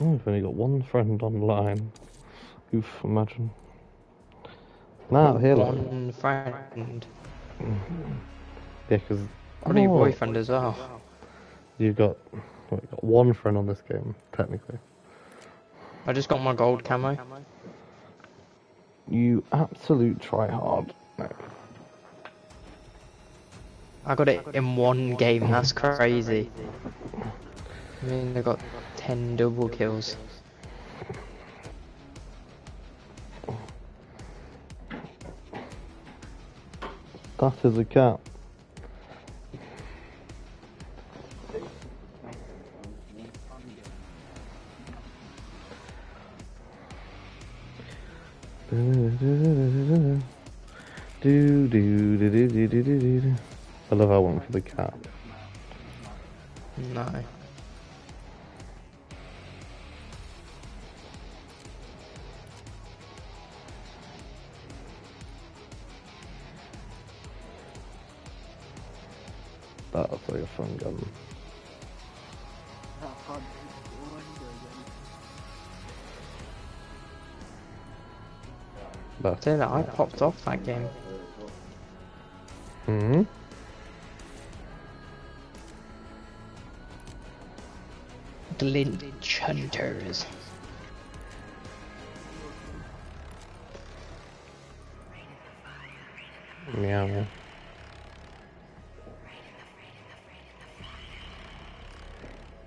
Oh, I've only got one friend online. Oof, imagine. Now, here, like, One friend. Mm-hmm. yeah, because Probably your boyfriend as well. you've got, what, you've got one friend on this game, technically. I just got my gold camo. You absolute tryhard. No. I got it in one game, that's crazy. I mean, I got 10 double kills. That is a cat. I love how I went for the cat. No. that for a phone gun. But I tell that I popped off that game. Mm hmm. Glitch Hunters. Meow. meow.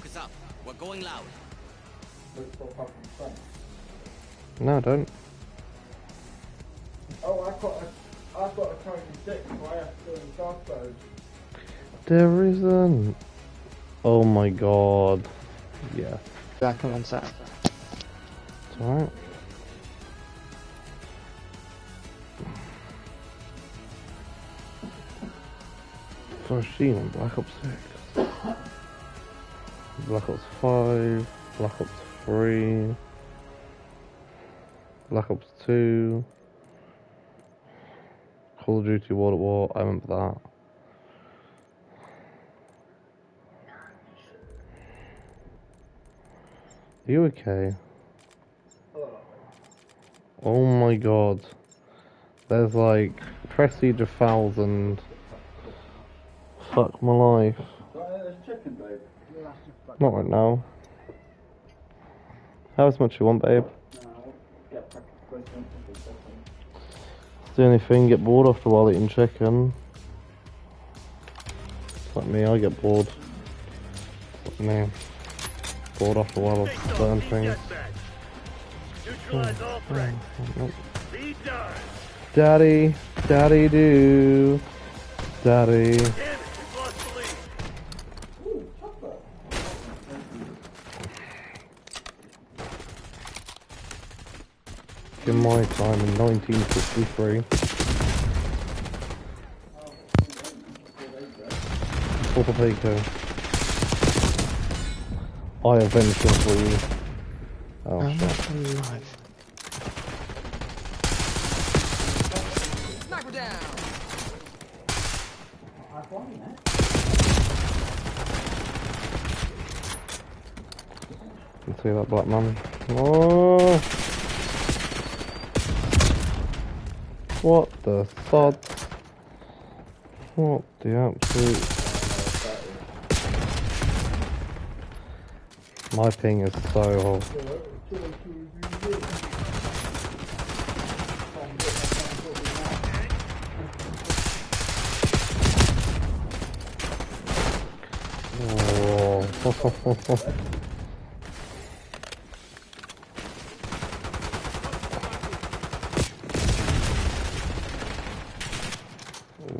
Focus up. We're going loud. Look for fucking fun. No, don't. Oh, I've got a, I've got a Tony 6, so I have to go dark mode. There isn't. Oh my god. Yeah. Back on set. It's alright. So I've seen on Black Ops 6. Black Ops 5, Black Ops 3, Black Ops 2, Call of Duty World at War, I remember that. Are you okay? Oh my god. There's like Prestige a thousand. Fuck my life. Right, there's chicken, babe. Not right now. How much you want, babe? It's the only thing, get bored after a while eating chicken. It's like me, I get bored. It's like me. Bored after a while of certain things. Daddy, daddy do. Daddy. Damn it, we've lost the lead. In my time in 1963. Papa Pico. I avenged him for you. Oh I'm shit. not alive. Sniper down. Can see that black man. Oh! What the sod? What the absolute? My ping is so hot. Oh.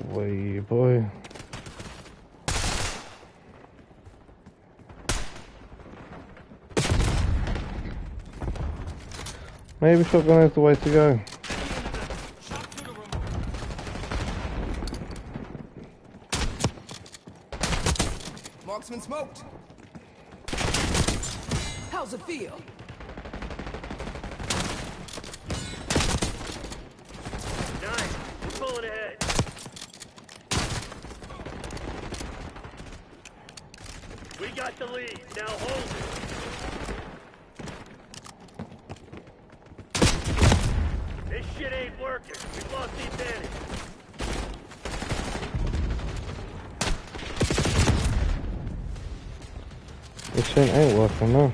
way, boy. Maybe shotgun is the way to go. Marksman smoked. How's it feel? Nice. We're pulling ahead. Got the lead. Now hold it. This shit ain't working. We've lost the advantage. This shit ain't working, no.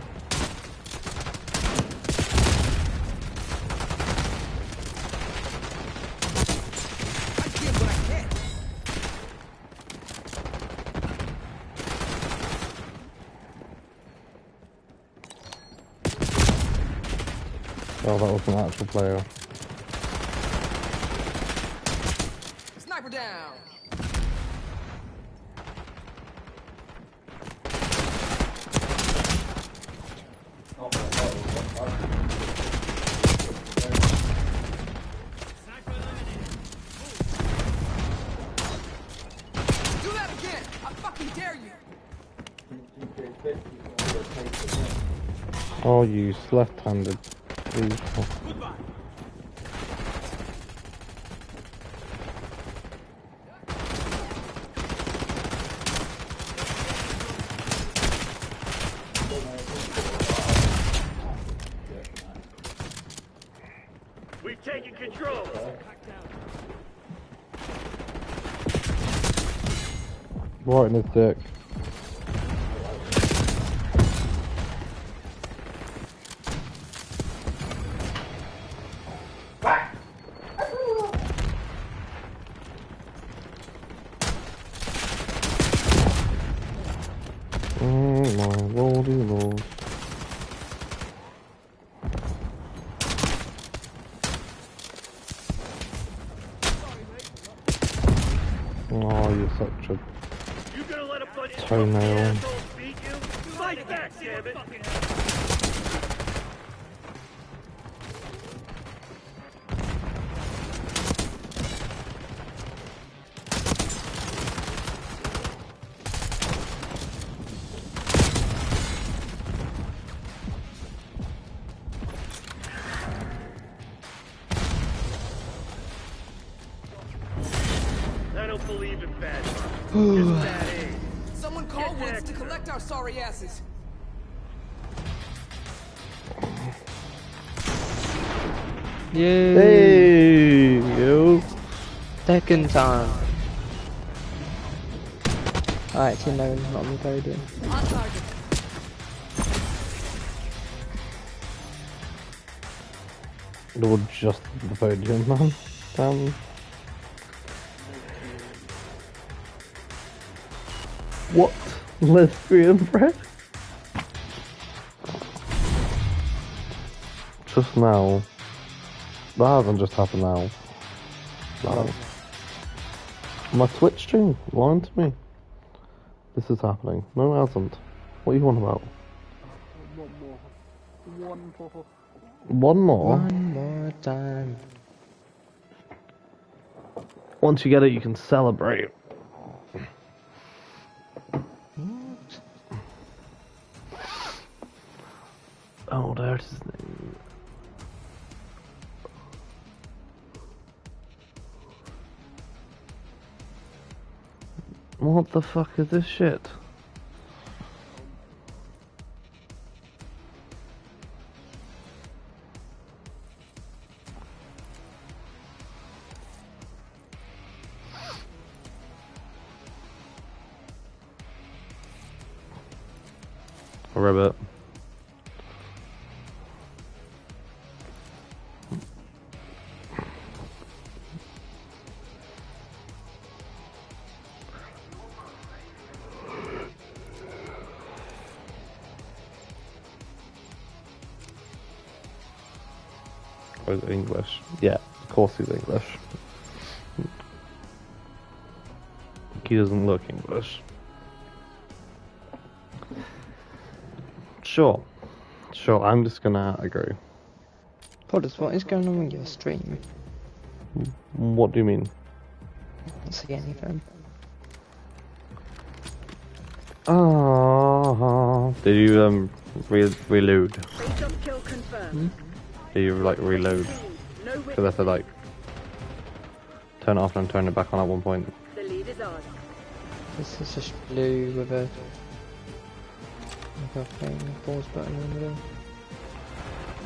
Oh, that was an actual player. Sniper down. Do that again. I fucking dare you. Oh, you use left-handed. Beautiful. We've taken control. Right in his dick. Mm, my lordy lord. Oh, you're such a You gonna let a bunch of Toenail. fucking assholes beat you? Fight back, damn it! Sorry asses. Yeah. Hey, yo. Second time. I actually know not me podium. On target. Or just the podium, man. Damn. What? Lesbian bread? Just now. That hasn't just happened now. No. My Twitch stream lying to me. This is happening. No, it hasn't. What are you on about? One more. One more time. Once you get it, you can celebrate. There's his name. What the fuck is this shit? Ribbit. Or is it English? Yeah, of course he's English. He doesn't look English. Sure. Sure, I'm just gonna agree. Podders, what is going on with your stream? What do you mean? I don't see anything. Ah, did you um re- reload? Face-off kill confirmed. Did you like reload? No Because I witness. to like turn it off and turn it back on at one point. The lead is ours. This is just blue with a like a thing, pause button in the middle.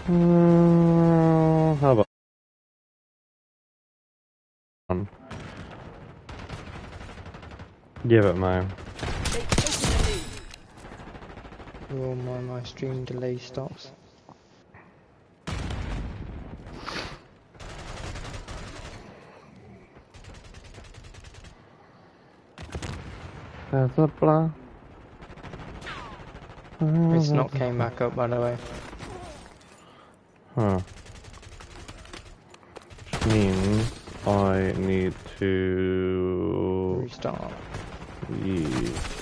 Uh, how about one? Give it, man. They've taken the lead. Oh my, my stream delay stops. There's a blah. It's not came back up by the way. Huh. Which means I need to Restart. leave.